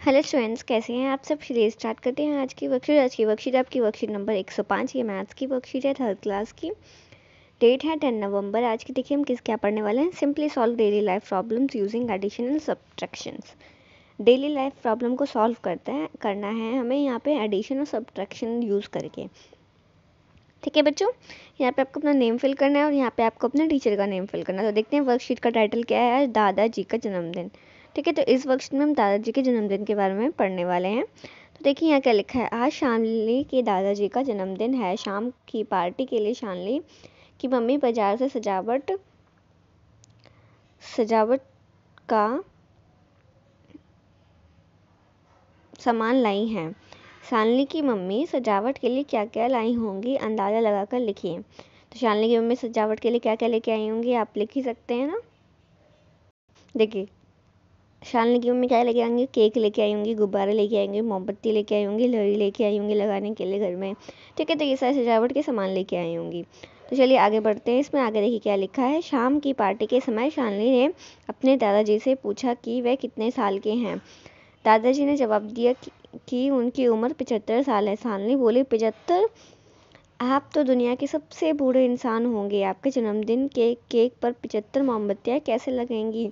Hello students, कैसे हैं आप सब? चलिए स्टार्ट करते हैं आज की वर्कशीट आज की वर्कशीट आपकी वर्कशीट नंबर 105 ये मैथ्स की वर्कशीट है थर्ड क्लास की। डेट है टेन नवंबर आज की देखिए हम किस क्या पढ़ने वाले हैं। Simply solve daily life problems using addition and subtractions daily life problem को सॉल्व करते हैं, करना है हमें यहाँ पे एडिशन और सब्ट्रैक्शन यूज़ करके। ठीक है बच्चों? यहाँ पे आपको अपना नेम फिल करना है और यहाँ पे आपको अपने टीचर का नेम फिल करना है। तो देखते हैं वर्कशीट का टाइटल क्या है। दादाजी का जन्मदिन। ठीक है तो इस वक्त में हम दादाजी के जन्मदिन के बारे में पढ़ने वाले हैं। तो देखिए, यहाँ क्या लिखा है? आज शानली के दादाजी का जन्मदिन है। शाम की पार्टी के लिए शानली की मम्मी बाज़ार से सजावट सजावट का सामान लाई हैं। शानली की मम्मी सजावट के लिए क्या क्या लाई होंगी, अंदाज़ा लगाकर लिखिए। तो शानली की मम्मी सजावट के लिए क्या क्या लेके आई होंगी, आप लिख ही सकते हैं ना? देखिए शालनी की मम्मी क्या लेके आएँगे, केक लेके आई गुब्बारे लेके आएँगे, मोमबत्ती लेके आई लड़ी लेके आई लगाने के लिए घर में। ठीक है तो ये सारे सजावट के सामान लेके आई होंगी। तो चलिए आगे बढ़ते हैं, इसमें आगे देखिए क्या लिखा है। शाम की पार्टी के समय शालनी ने अपने दादाजी से पूछा कि वह कितने साल के हैं। दादाजी ने जवाब दिया कि उनकी उम्र पिचहत्तर साल है। शालनी बोली, पिचहत्तर? आप तो दुनिया के सबसे बूढ़े इंसान होंगे। आपके जन्मदिन के, केक पर पिचहत्तर मोमबत्तियाँ कैसे लगेंगी?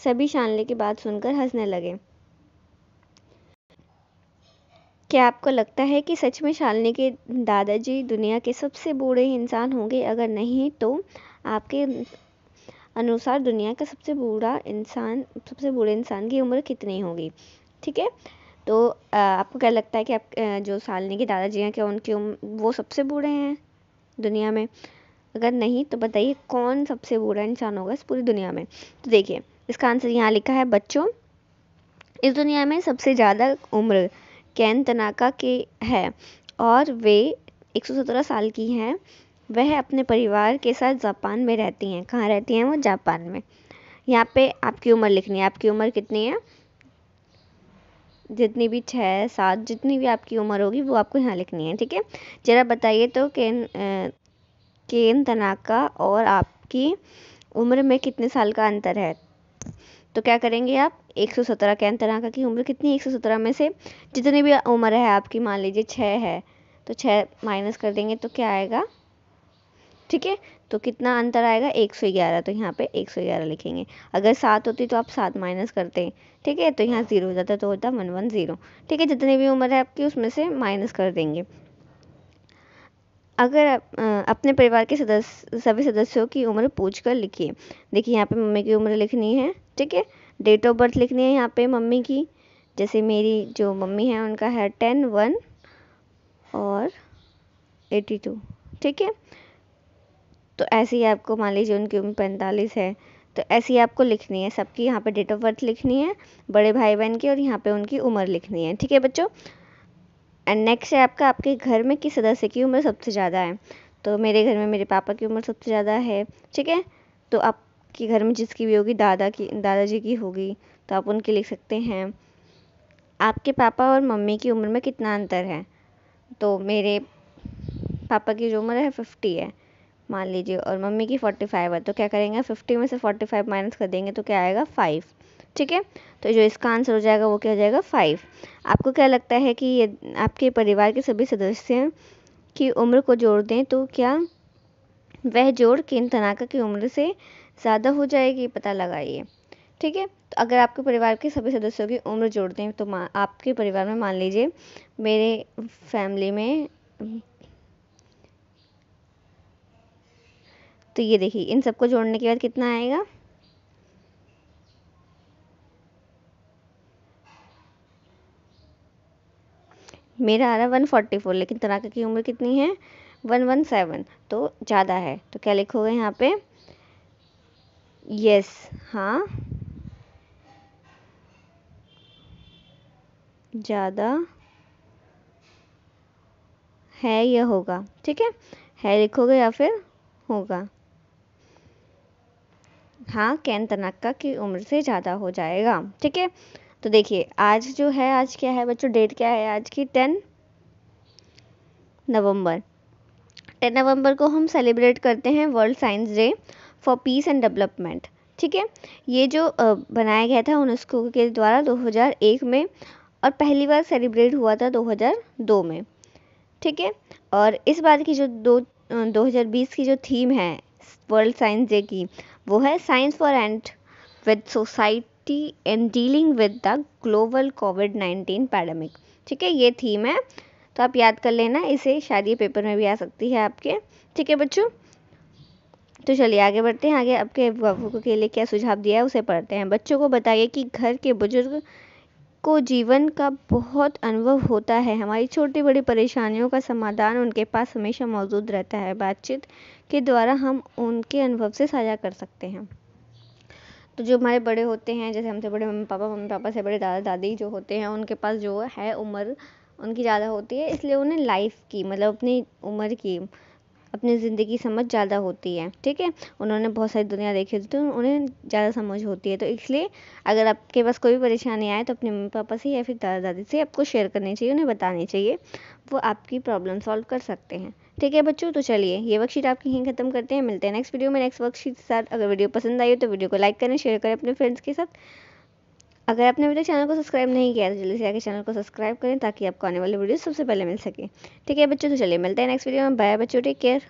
सभी शानले की बात सुनकर हंसने लगे। क्या आपको लगता है कि सच में शालनी के दादाजी दुनिया के सबसे बूढ़े इंसान होंगे? अगर नहीं तो आपके अनुसार दुनिया का सबसे बूढ़ा इंसान, सबसे बूढ़े इंसान की उम्र कितनी होगी? ठीक है? तो आपको क्या लगता है कि आप जो शालनी के दादाजी हैं, क्या उनकी उम्र वो सबसे बूढ़े हैं दुनिया में? अगर नहीं तो बताइए कौन सबसे बूढ़ा इंसान होगा इस पूरी दुनिया में? तो देखिए इसका आंसर यहाँ लिखा है, बच्चों, इस दुनिया में सबसे ज़्यादा उम्र कैन तनाका के है और वे 117 साल की हैं। वह अपने परिवार के साथ जापान में रहती हैं। कहाँ रहती हैं वो? जापान में। यहाँ पे आपकी उम्र लिखनी है। आपकी उम्र कितनी है? जितनी भी छः, सात, जितनी भी आपकी उम्र होगी, वो आपको यहाँ लिखनी है, ठीक है? ज़रा बताइए तो केन केन तनाका और आपकी उम्र में कितने साल का अंतर है? तो क्या करेंगे आप? 117 कैन तनाका की उम्र कितनी 117 में से? जितनी भी उम्र है आपकी, मान लीजिए छः है तो छः माइनस कर देंगे तो क्या आएगा? ठीक है? तो कितना अंतर आएगा? 111 तो यहाँ पे 111 लिखेंगे। अगर सात होती तो आप सात माइनस करते। ठीक है? तो यहाँ ज़ीरो हो जाता तो होता वन वन ज़ीरो ठीक है? जितनी भी उम्र है आपकी, उसमें से माइनस कर देंगे। अगर अपने परिवार के सदस्य सभी सदस्यों की उम्र पूछ कर लिखिए। देखिए, यहाँ पे मम्मी की उम्र लिखनी है, ठीक है? डेट ऑफ़ बर्थ लिखनी है यहाँ पे मम्मी की। जैसे मेरी जो मम्मी है, उनका है टेन वन और एटी टू ठीक है? तो ऐसे ही आपको मान लीजिए उनकी उम्र पैंतालीस है तो ऐसी आपको लिखनी है सबकी। यहाँ पे डेट ऑफ़ बर्थ लिखनी है, बड़े भाई बहन की और यहाँ पे उनकी उम्र लिखनी है, ठीक है बच्चों? एंड नेक्स्ट है आपका, आपके घर में किस सदस्य की उम्र सबसे ज़्यादा है? तो मेरे घर में मेरे पापा की उम्र सबसे ज़्यादा है। ठीक है? तो आपके घर में जिसकी भी होगी, दादा की, दादाजी की होगी तो आप उनकी लिख सकते हैं। आपके पापा और मम्मी की उम्र में कितना अंतर है? तो मेरे पापा की जो उम्र है फिफ्टी है। मान लीजिए, और मम्मी की फोर्टी फाइव है तो क्या करेंगे? फिफ्टी में से फोर्टी फाइव माइनस कर देंगे तो क्या आएगा? फाइव ठीक है? तो जो इसका आंसर हो जाएगा, वो क्या हो जाएगा? फाइव आपको क्या लगता है कि ये, आपके परिवार के सभी सदस्य की उम्र को जोड़ दें तो क्या वह जोड़ किन तनाका की उम्र से ज़्यादा हो जाएगी? पता लगाइए। ठीक है? तो अगर आपके परिवार के सभी सदस्यों की उम्र जोड़ दें तो आपके परिवार में मान लीजिए, मेरे फैमिली में तो ये देखिए, इन सबको जोड़ने के बाद कितना आएगा? मेरा आ रहा है वन फोर्टी फोर, लेकिन तनाका की उम्र कितनी है? वन वन सेवन तो ज़्यादा है। तो क्या लिखोगे यहाँ पे? यस हाँ। ज़्यादा है या होगा? ठीक है? है लिखोगे या फिर होगा? हाँ कैन तनाका की उम्र से ज़्यादा हो जाएगा। ठीक है? तो देखिए, आज जो है, आज क्या है बच्चों, डेट क्या है आज की? टेन नवंबर। टेन नवंबर को हम सेलिब्रेट करते हैं world science day for peace and development. ठीक है? ये जो बनाया गया था यूनेस्को के द्वारा 2001 में और पहली बार सेलिब्रेट हुआ था 2002 में। ठीक है? और इस बार की जो दो 2020 की जो थीम है वर्ल्ड साइंस डे की, वो है science for and with society and dealing with the global covid nineteen pandemic ठीक है, ये थीम है। तो आप याद कर लेना, इसे शायद ये पेपर में भी आ सकती है आपके। ठीक है बच्चों? तो चलिए आगे बढ़ते हैं। आगे आपके अभिभावकों के लिए क्या सुझाव दिया है, उसे पढ़ते हैं। बच्चों को बताइए कि घर के बुज़ुर्ग को जीवन का बहुत अनुभव होता है। हमारी छोटी बड़ी परेशानियों का समाधान उनके पास हमेशा मौजूद रहता है। बातचीत के द्वारा हम उनके अनुभव से साझा कर सकते हैं। तो जो हमारे बड़े होते हैं, जैसे हमसे बड़े मम्मी पापा मम्मी पापा से बड़े दादा दादी जो होते हैं, उनके पास जो है उम्र, उनकी ज़्यादा होती है, इसलिए उन्हें लाइफ की मतलब अपनी उम्र की अपनी ज़िंदगी समझ ज़्यादा होती है। ठीक है? उन्होंने बहुत सारी दुनिया देखी होती है तो उन्हें ज़्यादा समझ होती है। तो इसलिए अगर आपके पास कोई भी परेशानी आए तो अपने मम्मी पापा से या फिर दादा दादी से आपको शेयर करनी चाहिए, उन्हें बतानी चाहिए, वो आपकी प्रॉब्लम सॉल्व कर सकते हैं। ठीक है बच्चों? तो चलिए, ये वर्कशीट आपकी यहीं खत्म करते हैं। मिलते हैं नेक्स्ट वीडियो में। नेक्स्ट वर्कशीट के साथ अगर वीडियो पसंद आई हो तो वीडियो को लाइक करें शेयर करें अपने फ्रेंड्स के साथ। अगर आपने अभी तक चैनल को सब्सक्राइब नहीं किया तो जल्दी से आके चैनल को सब्सक्राइब करें ताकि आपको आने वाली वीडियो सबसे पहले मिल सके। ठीक है बच्चों तो चलिए मिलते हैं नेक्स्ट वीडियो में। बाय बच्चों टेक केयर